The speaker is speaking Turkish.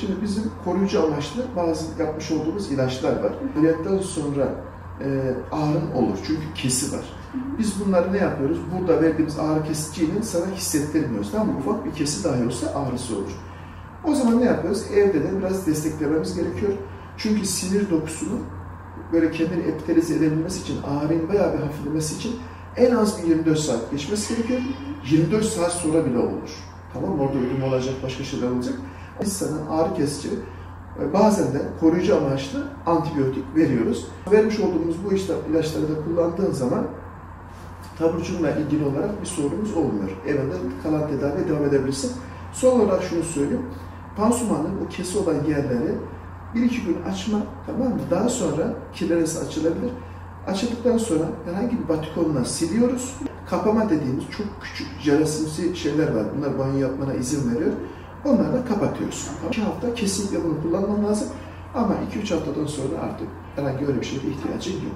Şimdi bizim koruyucu amaçlı bazı yapmış olduğumuz ilaçlar var. Ameliyattan sonra e, ağrın olur çünkü kesi var. Biz bunları ne yapıyoruz? Burada verdiğimiz ağrı kesiciyle sana hissettirmiyoruz. Tamam mı? Ufak bir kesi dahi olsa ağrısı olur. O zaman ne yapıyoruz? Evde de biraz desteklememiz gerekiyor. Çünkü sinir dokusunun böyle kendini epitelize edebilmesi için, ağrının bayağı bir hafiflemesi için en az bir 24 saat geçmesi gerekiyor. 24 saat sonra bile olur. Tamam mı? Orada ölüm olacak, başka şeyler olacak. Sana ağrı kesici, e, bazen de koruyucu amaçlı antibiyotik veriyoruz. Vermiş olduğumuz bu ilaçları da kullandığın zaman taburcunla ilgili olarak bir sorunumuz olmuyor. Evinde kalan tedaviye devam edebilirsin. Son olarak şunu söyleyeyim. Pansumanın o kesi olan yerleri bir iki gün açma tamam mı? Daha sonra kileresi açılabilir. Açıldıktan sonra herhangi bir batikonla siliyoruz. Kapama dediğimiz çok küçük jelasimsi şeyler var. Bunlar banyo yapmana izin veriyor. Onlarla kapatıyoruz. İki hafta kesinlikle bunu kullanman lazım. Ama 2-3 haftadan sonra artık herhangi öyle bir şeye ihtiyacın yok.